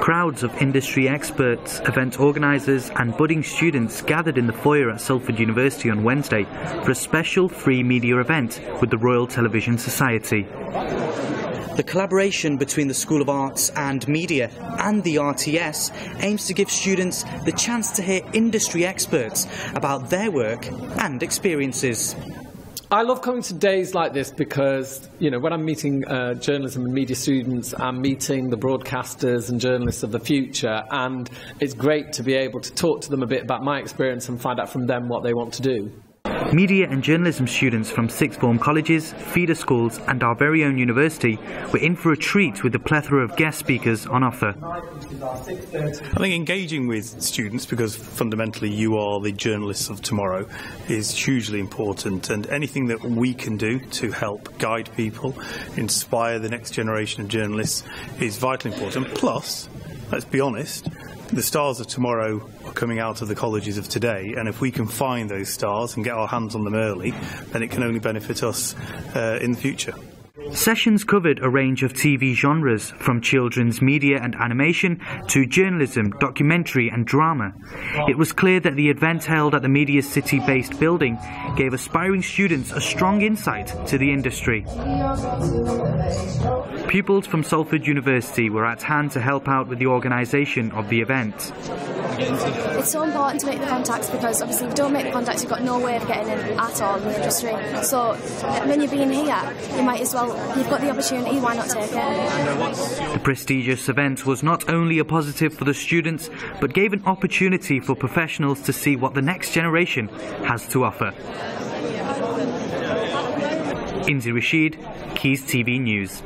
Crowds of industry experts, event organisers and budding students gathered in the foyer at Salford University on Wednesday for a special free media event with the Royal Television Society. The collaboration between the School of Arts and Media and the RTS aims to give students the chance to hear industry experts about their work and experiences. I love coming to days like this because, you know, when I'm meeting uh, journalism and media students, I'm meeting the broadcasters and journalists of the future, and it's great to be able to talk to them a bit about my experience and find out from them what they want to do. Media and journalism students from sixth form colleges, feeder schools and our very own university were in for a treat with the plethora of guest speakers on offer. I think engaging with students, because fundamentally you are the journalists of tomorrow, is hugely important and anything that we can do to help guide people, inspire the next generation of journalists is vitally important. Plus, let's be honest, the stars of tomorrow are coming out of the colleges of today, and if we can find those stars and get our hands on them early, then it can only benefit us uh, in the future. Sessions covered a range of TV genres, from children's media and animation to journalism, documentary and drama. It was clear that the event held at the Media City based building gave aspiring students a strong insight to the industry. Pupils from Salford University were at hand to help out with the organisation of the event. It's so important to make the contacts because obviously if you don't make the contacts you've got no way of getting in at all in the industry. So uh, when you're being here, you might as well, you've got the opportunity, why not take it? The prestigious event was not only a positive for the students, but gave an opportunity for professionals to see what the next generation has to offer. Inzi Rashid, Quays TV News.